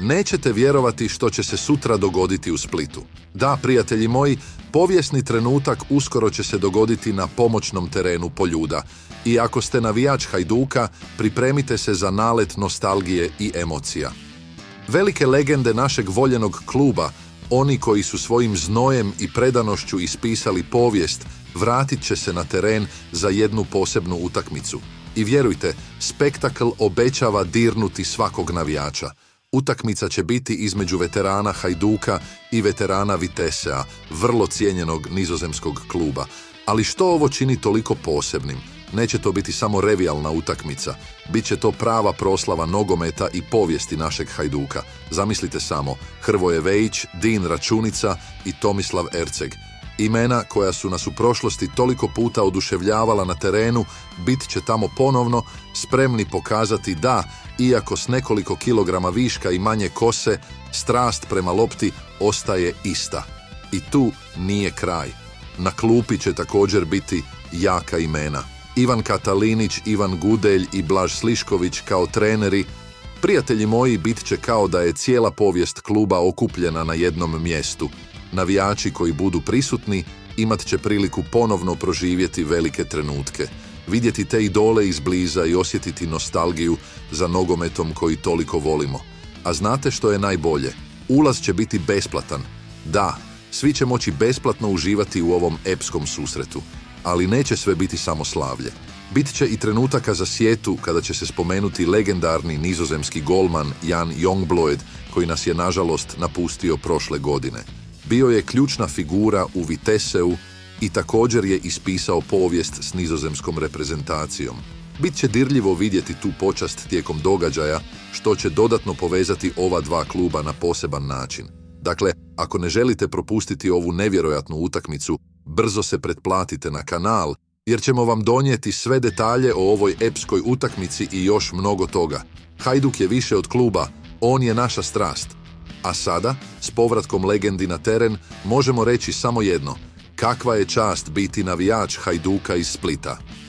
Nećete vjerovati što će se sutra dogoditi u Splitu. Da, prijatelji moji, povijesni trenutak uskoro će se dogoditi na pomoćnom terenu Poljuda. I ako ste navijač Hajduka, pripremite se za nalet nostalgije i emocija. Velike legende našeg voljenog kluba, oni koji su svojim znojem i predanošću ispisali povijest, vratit će se na teren za jednu posebnu utakmicu. I vjerujte, spektakl obećava dirnuti svakog navijača. Utakmica će biti između veterana Hajduka i veterana Vitesea, vrlo cijenjenog nizozemskog kluba. Ali što ovo čini toliko posebnim? Neće to biti samo revijalna utakmica, bit će to prava proslava nogometa i povijesti našeg Hajduka. Zamislite samo, Hrvoje Vejić, Din Računica i Tomislav Erceg. Imena koja su nas u prošlosti toliko puta oduševljavala na terenu, bit će tamo ponovno, spremni pokazati da, iako s nekoliko kilograma viška i manje kose, strast prema lopti ostaje ista. I tu nije kraj. Na klupi će također biti jaka imena. Ivan Katalinić, Ivan Gudelj i Blaž Slišković kao treneri, prijatelji moji bit će kao da je cijela povijest kluba okupljena na jednom mjestu. Navijači koji budu prisutni imat će priliku ponovno proživjeti velike trenutke, vidjeti te idole izbliza i osjetiti nostalgiju za nogometom koji toliko volimo. A znate što je najbolje? Ulaz će biti besplatan. Da, svi će moći besplatno uživati u ovom epskom susretu ali neće sve biti samo slavlje. Bit će i trenutaka za sjetu kada će se spomenuti legendarni nizozemski golman Jan Jongbloed, koji nas je nažalost napustio prošle godine. Bio je ključna figura u Viteseu i također je ispisao povijest s nizozemskom reprezentacijom. Bit će dirljivo vidjeti tu počast tijekom događaja, što će dodatno povezati ova dva kluba na poseban način. Dakle, ako ne želite propustiti ovu nevjerojatnu utakmicu, brzo se pretplatite na kanal, jer ćemo vam donijeti sve detalje o ovoj epskoj utakmici i još mnogo toga. Hajduk je više od kluba, on je naša strast. A sada, s povratkom legendi na teren, možemo reći samo jedno. Kakva je čast biti navijač Hajduka iz Splita.